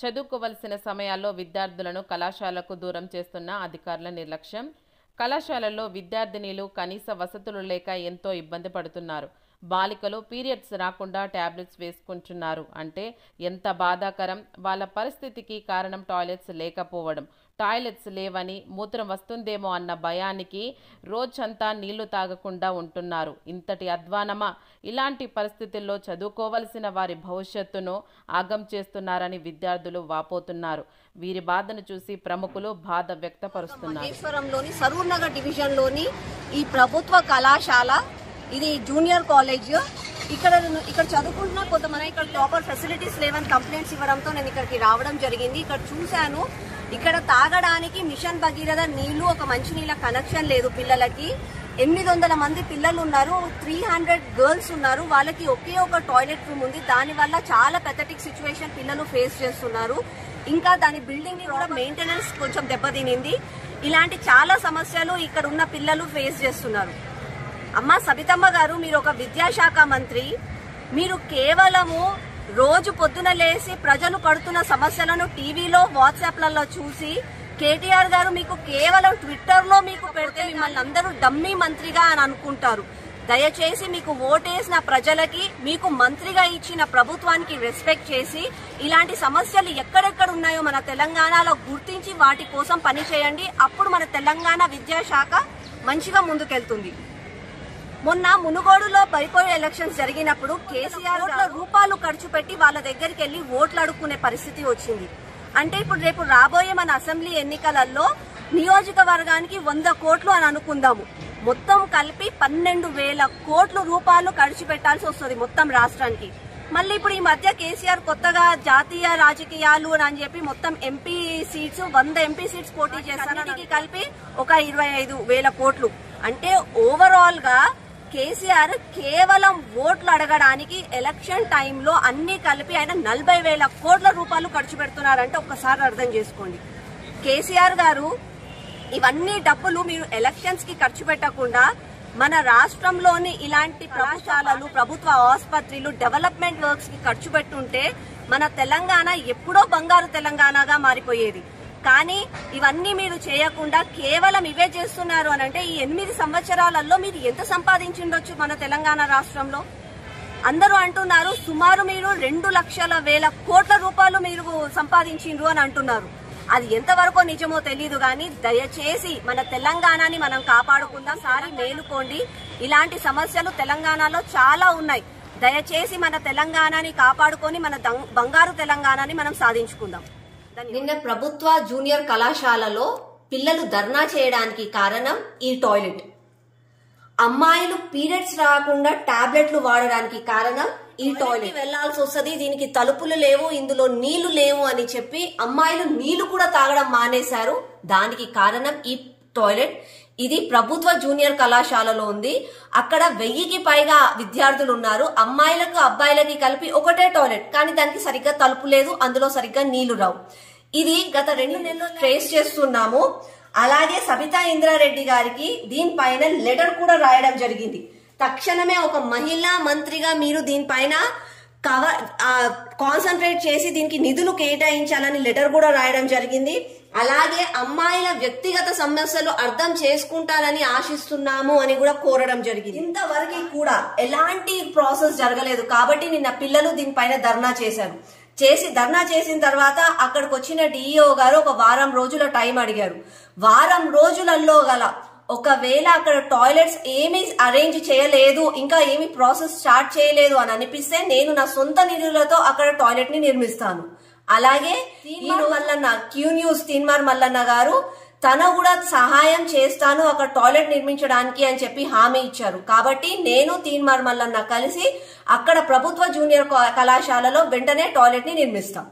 చదువుకోవలసిన సమయాల్లో విద్యార్థులను కళాశాలకు దూరం చేస్తున్న అధికారుల నిర్లక్ష్యం. కళాశాలల్లో విద్యార్థినీలు కనీస వసతులు లేక ఎంతో ఇబ్బంది పడుతున్నారు. బాలికలు పీరియడ్స్ రాకుండా ట్యాబ్లెట్స్ వేసుకుంటున్నారు. అంటే ఎంత బాధాకరం? వాళ్ళ పరిస్థితికి కారణం టాయిలెట్స్ లేకపోవడం. టాయిలెట్స్ లేవని మూత్రం వస్తుందేమో అన్న భయానికి రోజంతా నీళ్ళు తాగకుండా ఉంటున్నారు. ఇంతటి అధ్వానమా? ఇలాంటి పరిస్థితుల్లో చదువుకోవలసిన వారి భవిష్యత్తును ఆగం చేస్తున్నారని విద్యార్థులు వాపోతున్నారు. వీరి బాధను చూసి ప్రముఖులు బాధ వ్యక్తపరుస్తున్నారు. మహేశ్వరంలోని సరూర్ ఈ ప్రభుత్వ కళాశాల ఇది జూనియర్ కాలేజ్. ఇక్కడ ఇక్కడ చదువుకుంటున్న కొంతమంది ఇక్కడ ప్రాపర్ ఫెసిలిటీస్ లేవని కంప్లైంట్స్ ఇవ్వడంతో నేను ఇక్కడికి రావడం జరిగింది. ఇక్కడ చూశాను ఇక్కడ తాగడానికి మిషన్ భగీరథ నీళ్ళు ఒక మంచినీళ్ళ కనెక్షన్ లేదు పిల్లలకి. ఎనిమిది వందల మంది పిల్లలు ఉన్నారు త్రీ హండ్రెడ్ గర్ల్స్ ఉన్నారు. వాళ్ళకి ఒకే ఒక టాయిలెట్ రూమ్ ఉంది. దానివల్ల చాలా పెథటిక్ సిచ్యువేషన్ పిల్లలు ఫేస్ చేస్తున్నారు. ఇంకా దాని బిల్డింగ్ని కూడా మెయింటెనెన్స్ కొంచెం దెబ్బతినింది. ఇలాంటి చాలా సమస్యలు ఇక్కడ ఉన్న పిల్లలు ఫేస్ చేస్తున్నారు. అమ్మ సబితమ్మ గారు మీరు ఒక విద్యాశాఖ మంత్రి. మీరు కేవలము రోజు పొద్దున లేసి ప్రజలు పడుతున్న సమస్యలను టీవీలో వాట్సాప్లలో చూసి కేటీఆర్ గారు మీకు కేవలం ట్విట్టర్లో మీకు పెడితే మిమ్మల్ని అందరూ డమ్మీ మంత్రిగా అని అనుకుంటారు. దయచేసి మీకు ఓటేసిన ప్రజలకి మీకు మంత్రిగా ఇచ్చిన ప్రభుత్వానికి రెస్పెక్ట్ చేసి ఇలాంటి సమస్యలు ఎక్కడెక్కడ ఉన్నాయో మన తెలంగాణలో గుర్తించి వాటి కోసం పనిచేయండి. అప్పుడు మన తెలంగాణ విద్యాశాఖ మంచిగా ముందుకెళ్తుంది. మొన్న మునుగోడులో పైపోయే ఎలక్షన్స్ జరిగినప్పుడు కేసీఆర్ రూపాయలు ఖర్చు పెట్టి వాళ్ళ దగ్గరికి వెళ్ళి ఓట్లు అడుక్కునే పరిస్థితి వచ్చింది. అంటే ఇప్పుడు రేపు రాబోయే మన అసెంబ్లీ ఎన్నికలలో నియోజకవర్గానికి వంద కోట్లు అని అనుకుందాము. మొత్తం కలిపి పన్నెండు వేల కోట్ల రూపాయలు ఖర్చు పెట్టాల్సి వస్తుంది మొత్తం రాష్ట్రానికి. మళ్ళీ ఇప్పుడు ఈ మధ్య కేసీఆర్ కొత్తగా జాతీయ రాజకీయాలు అని చెప్పి మొత్తం ఎంపీ సీట్స్ వంద ఎంపీ సీట్స్ పోటీ చేస్తానికి కలిపి ఒక ఇరవై ఐదు వేల కోట్లు. అంటే ఓవరాల్గా కేసీఆర్ కేవలం ఓట్లు అడగడానికి ఎలక్షన్ టైంలో అన్ని కలిపి ఆయన నలభై వేల కోట్ల రూపాయలు ఖర్చు పెడుతున్నారంటే ఒక్కసారి అర్థం చేసుకోండి. కేసీఆర్ గారు ఇవన్నీ డబ్బులు మీరు ఎలక్షన్స్కి ఖర్చు పెట్టకుండా మన రాష్ట్రంలోని ఇలాంటి ప్రాశాలలు ప్రభుత్వ ఆసుపత్రులు డెవలప్మెంట్ వర్క్స్కి ఖర్చు పెట్టుంటే మన తెలంగాణ ఎప్పుడో బంగారు తెలంగాణగా మారిపోయేది. కానీ ఇవన్నీ మీరు చేయకుండా కేవలం ఇవే చేస్తున్నారు అని అంటే ఈ ఎనిమిది సంవత్సరాలలో మీరు ఎంత సంపాదించుండొచ్చు మన తెలంగాణ రాష్ట్రంలో? అందరూ అంటున్నారు సుమారు మీరు రెండు లక్షల వేల కోట్ల రూపాయలు మీరు సంపాదించిండ్రు అని అంటున్నారు. అది ఎంతవరకు నిజమో తెలియదు కానీ దయచేసి మన తెలంగాణని మనం కాపాడుకుందాం. సారి మేలుకోండి. ఇలాంటి సమస్యలు తెలంగాణలో చాలా ఉన్నాయి. దయచేసి మన తెలంగాణని కాపాడుకొని మన బంగారు తెలంగాణని మనం సాధించుకుందాం. నిన్న ప్రభుత్వ జూనియర్ కళాశాలలో పిల్లలు ధర్నా చేయడానికి కారణం ఈ టాయిలెట్. అమ్మాయిలు పీరియడ్స్ రాకుండా టాబ్లెట్లు వాడడానికి కారణం ఈ టాయిలెట్. వెళ్ళాల్సి వస్తుంది దీనికి తలుపులు లేవు ఇందులో నీళ్ళు లేవు అని చెప్పి అమ్మాయిలు నీళ్ళు కూడా తాగడం మానేశారు. దానికి కారణం ఈ టాయిలెట్. ఇది ప్రభుత్వ జూనియర్ కళాశాలలో ఉంది. అక్కడ వెయ్యికి పైగా విద్యార్థులు ఉన్నారు అమ్మాయిలకు అబ్బాయిలకి కలిపి ఒకటే టాయిలెట్. కానీ దానికి సరిగ్గా తలుపు లేదు. అందులో సరిగ్గా నీళ్ళు రావు. ఇది గత రెండు నెలలు ట్రేస్ చేస్తున్నాము. అలాగే సబితా ఇంద్రారెడ్డి గారికి దీనిపైన లెటర్ కూడా రాయడం జరిగింది. తక్షణమే ఒక మహిళా మంత్రిగా మీరు దీనిపైన కవర్ కాన్సన్ట్రేట్ చేసి దీనికి నిధులు కేటాయించాలని లెటర్ కూడా రాయడం జరిగింది. అలాగే అమ్మాయిల వ్యక్తిగత సమస్యలు అర్థం చేసుకుంటారని ఆశిస్తున్నాము అని కూడా కోరడం జరిగింది. ఇంతవరకు కూడా ఎలాంటి ప్రాసెస్ జరగలేదు కాబట్టి నిన్న పిల్లలు దీనిపైన ధర్నా చేశారు. చేసి ధర్నా చేసిన తర్వాత అక్కడికి వచ్చిన డిఈఓ గారు ఒక వారం రోజుల టైం అడిగారు. వారం రోజులలో గల ఒకవేళ అక్కడ టాయిలెట్స్ ఏమీ అరేంజ్ చేయలేదు ఇంకా ఏమి ప్రాసెస్ స్టార్ట్ చేయలేదు అని అనిపిస్తే నేను నా సొంత నిధులతో అక్కడ టాయిలెట్ని నిర్మిస్తాను. అలాగే తీన్మార్ మల్లన్న క్యూ న్యూస్ తీన్మార్ మల్లన్న గారు తన కూడా సహాయం చేస్తాను అక్కడ టాయిలెట్ నిర్మించడానికి అని చెప్పి హామీ ఇచ్చారు. కాబట్టి నేను తీన్మార్ మల్లన్న కలిసి అక్కడ ప్రభుత్వ జూనియర్ కళాశాలలో వెంటనే టాయిలెట్ని నిర్మిస్తాం